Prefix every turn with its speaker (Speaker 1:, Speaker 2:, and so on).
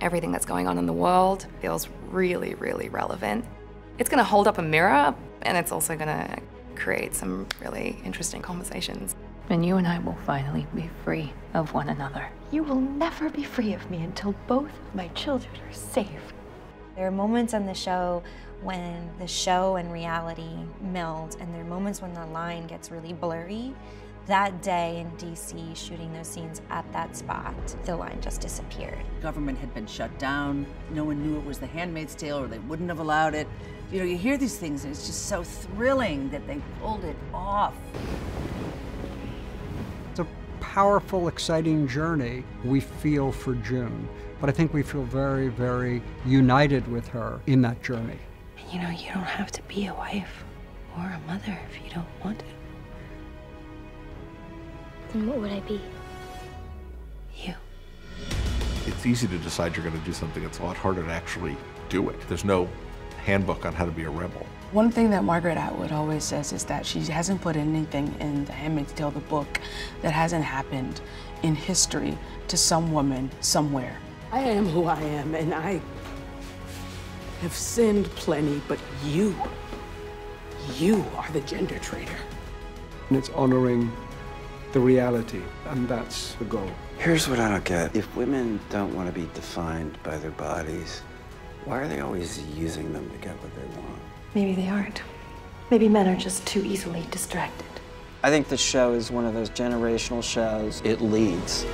Speaker 1: everything that's going on in the world feels really, really relevant. It's going to hold up a mirror, and it's also going to create some really interesting conversations.
Speaker 2: And you and I will finally be free of one another.
Speaker 3: You will never be free of me until both of my children are safe.
Speaker 4: There are moments on the show when the show and reality meld, and there are moments when the line gets really blurry. That day in DC, shooting those scenes at that spot, the line just disappeared.
Speaker 5: Government had been shut down. No one knew it was The Handmaid's Tale, or they wouldn't have allowed it. You know, you hear these things, and it's just so thrilling that they pulled it off.
Speaker 6: It's a powerful, exciting journey we feel for June, but I think we feel very, very united with her in that journey.
Speaker 2: And you know, you don't have to be a wife or a mother if you don't want it.
Speaker 7: Then what would I be?
Speaker 2: You.
Speaker 8: It's easy to decide you're going to do something. It's a lot harder to actually do it. There's no handbook on how to be a rebel.
Speaker 9: One thing that Margaret Atwood always says is that she hasn't put anything in The Handmaid's Tale, the book, that hasn't happened in history to some woman somewhere.
Speaker 10: I am who I am, and I have sinned plenty, but you, you are the gender traitor.
Speaker 11: And it's honoring the reality, and that's the goal.
Speaker 12: Here's what I don't get. If women don't want to be defined by their bodies, why are they always using them to get what they want?
Speaker 3: Maybe they aren't. Maybe men are just too easily distracted.
Speaker 13: I think the show is one of those generational shows. It leads.